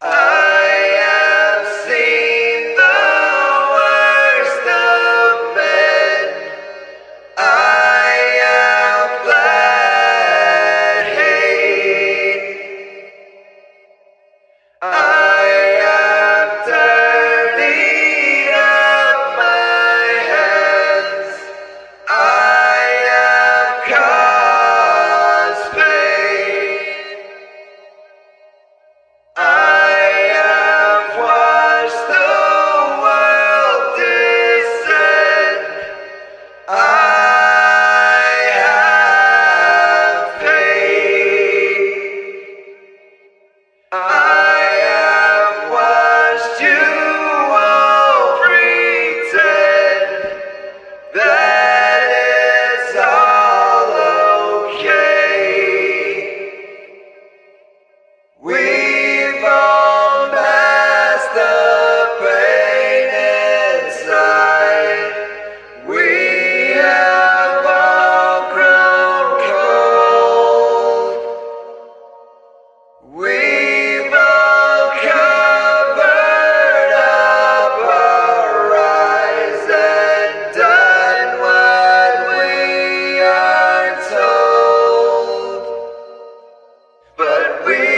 I we